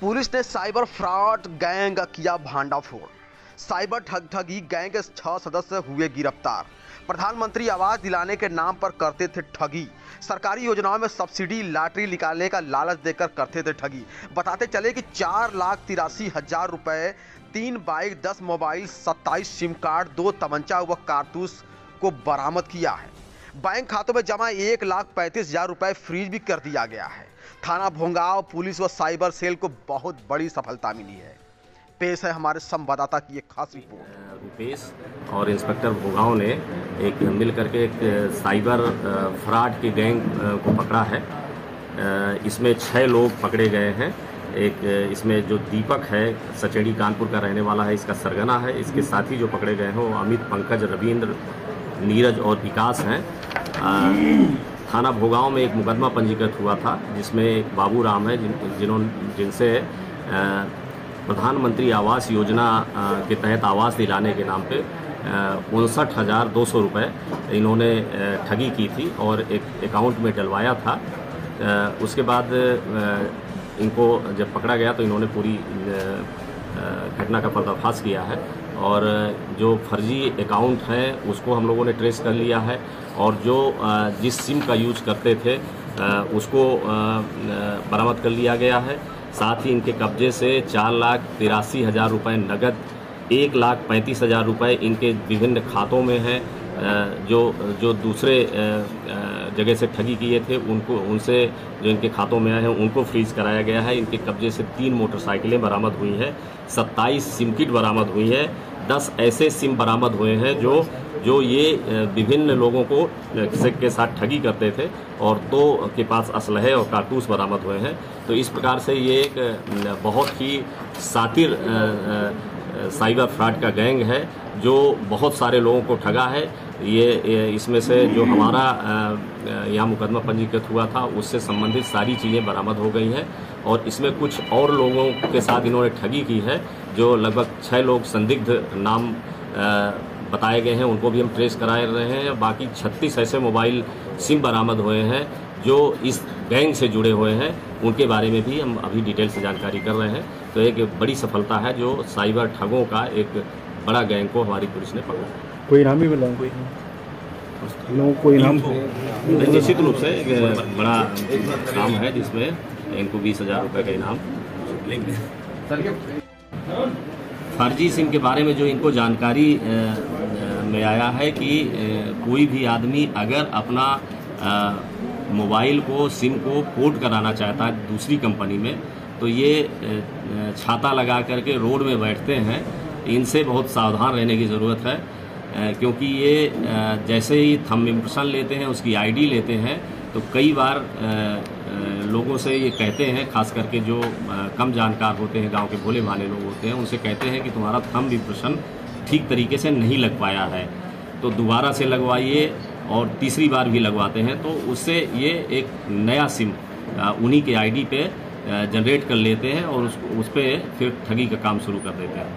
Police ने cyber fraud gang किया भांडाफोड़। Cyber ठग ठगी गैंग के छह सदस्य हुए गिरफ़्तार। प्रधानमंत्री आवास दिलाने के नाम पर करते थे ठगी। सरकारी योजनाओं में सब्सिडी, लॉटरी निकालने का लालच देकर करते थे ठगी। बताते चले कि चार लाख तिरासी हज़ार रुपए, तीन बाइक, दस मोबाइल, सत्ताईस सिम कार्ड, दो तमंचा व कारतूस को बरामद किया है। बैंक खातों में जमा एक लाख पैंतीस हज़ार रुपए फ्रीज भी कर दिया गया है। थाना भोंगाव पुलिस व साइबर सेल को बहुत बड़ी सफलता मिली है। पेश है हमारे संवाददाता की एक खास रिपोर्ट। रुपेश और इंस्पेक्टर भोगांव ने एक मिल करके एक साइबर फ्रॉड की गैंग को पकड़ा है। इसमें छः लोग पकड़े गए हैं। एक इसमें जो दीपक है, सचेड़ी कानपुर का रहने वाला है, इसका सरगना है। इसके साथी जो पकड़े गए हैं वो अमित पंकज रविंद्र नीरज और विकास हैं। थाना भोगांव में एक मुकदमा पंजीकृत हुआ था, जिसमें एक बाबू राम है, जिन जिन्होंने जिनसे प्रधानमंत्री आवास योजना के तहत आवास दिलाने के नाम पे उनसठ हज़ार दो सौ रुपये इन्होंने ठगी की थी और एक अकाउंट में डलवाया था। उसके बाद इनको जब पकड़ा गया तो इन्होंने पूरी घटना का पर्दाफाश किया है। और जो फर्जी अकाउंट हैं, उसको हम लोगों ने ट्रेस कर लिया है। और जो जिस सिम का यूज़ करते थे उसको बरामद कर लिया गया है। साथ ही इनके कब्जे से चार लाख तिरासी हज़ार रुपये नगद, एक लाख पैंतीस हज़ार रुपये इनके विभिन्न खातों में हैं। जो जो दूसरे जगह से ठगी किए थे, उनको, उनसे जो इनके खातों में आए हैं, उनको फ्रीज कराया गया है। इनके कब्जे से तीन मोटरसाइकिलें बरामद हुई हैं, सत्ताईस सिम किट बरामद हुई है, दस ऐसे सिम बरामद हुए हैं जो जो ये विभिन्न लोगों को के साथ ठगी करते थे और दो के पास असलहे और कारतूस बरामद हुए हैं। तो इस प्रकार से ये एक बहुत ही सातिर साइबर फ्रॉड का गैंग है, जो बहुत सारे लोगों को ठगा है। ये इसमें से जो हमारा यहाँ मुकदमा पंजीकृत हुआ था, उससे संबंधित सारी चीज़ें बरामद हो गई हैं और इसमें कुछ और लोगों के साथ इन्होंने ठगी की है, जो लगभग छः लोग संदिग्ध नाम बताए गए हैं, उनको भी हम ट्रेस कराए रहे हैं। बाकी 36 ऐसे मोबाइल सिम बरामद हुए हैं, जो इस गैंग से जुड़े हुए हैं, उनके बारे में भी हम अभी डिटेल से जानकारी कर रहे हैं। तो एक बड़ी सफलता है, जो साइबर ठगों का एक बड़ा गैंग को हमारी पुलिस ने पकड़ा। कोई इनाम भी मिला कोई लोगों को इनाम? निश्चित रूप से एक बड़ा काम है जिसमें इनको बीस हज़ार रुपये का इनाम। फर्जी सिम के बारे में जो इनको जानकारी में आया है कि कोई भी आदमी अगर अपना मोबाइल को सिम को पोर्ट कराना चाहता है दूसरी कंपनी में तो ये छाता लगा करके रोड में बैठते हैं। इनसे बहुत सावधान रहने की ज़रूरत है। क्योंकि ये जैसे ही थम इम्प्रेशन लेते हैं, उसकी आईडी लेते हैं तो कई बार लोगों से ये कहते हैं, खास करके जो कम जानकार होते हैं, गाँव के भोले भाले लोग होते हैं, उनसे कहते हैं कि तुम्हारा थम इम्प्रेशन ठीक तरीके से नहीं लग पाया है। तो दोबारा से लगवाइए और तीसरी बार भी लगवाते हैं तो उससे ये एक नया सिम उन्हीं के आईडी पे जनरेट कर लेते हैं और उस उस पर फिर ठगी का काम शुरू कर देते हैं।